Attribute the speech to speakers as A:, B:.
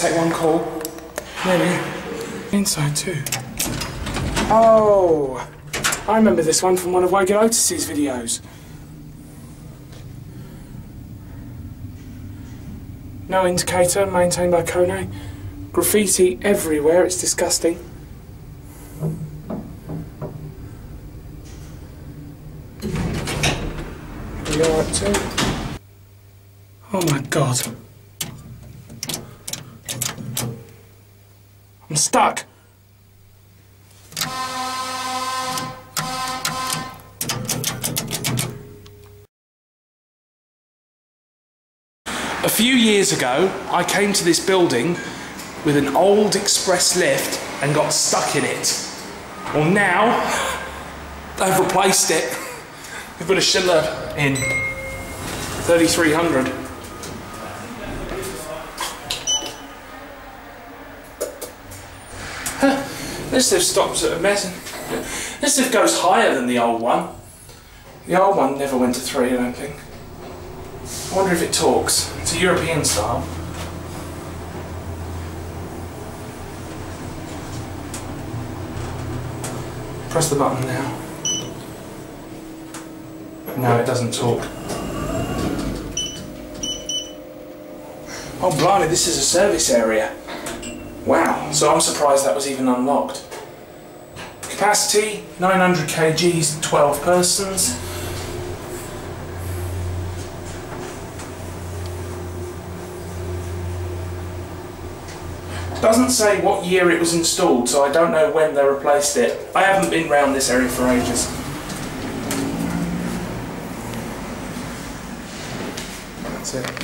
A: Take one call. Maybe. Inside too. Oh, I remember this one from one of Wogan Otis's videos. No indicator, maintained by Kone. Graffiti everywhere, it's disgusting. We are up too. Oh my god. I'm stuck. A few years ago, I came to this building with an old express lift and got stuck in it. Well, now they've replaced it. They've put a Schindler 3300. This lift stops at a mess. This lift goes higher than the old one. The old one never went to three, I don't think. I wonder if it talks. It's a European style. Press the button now. No, it doesn't talk. Oh blimey, this is a service area. Wow, so I'm surprised that was even unlocked. Capacity, 900 kgs, 12 persons. Doesn't say what year it was installed, so I don't know when they replaced it. I haven't been round this area for ages. That's it.